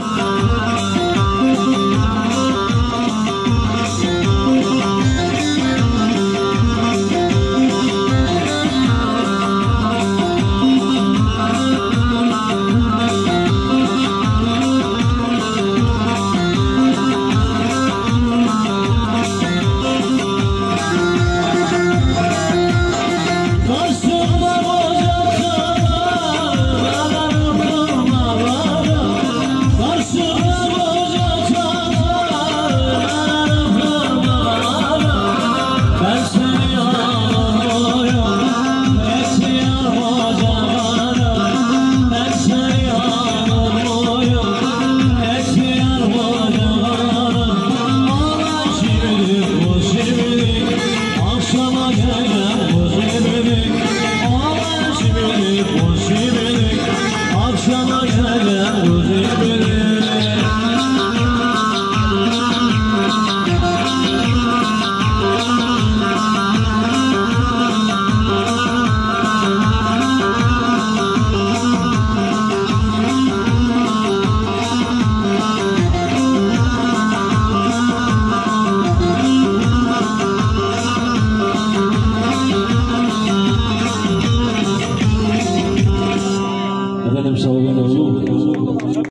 Ah. 在他们手的路。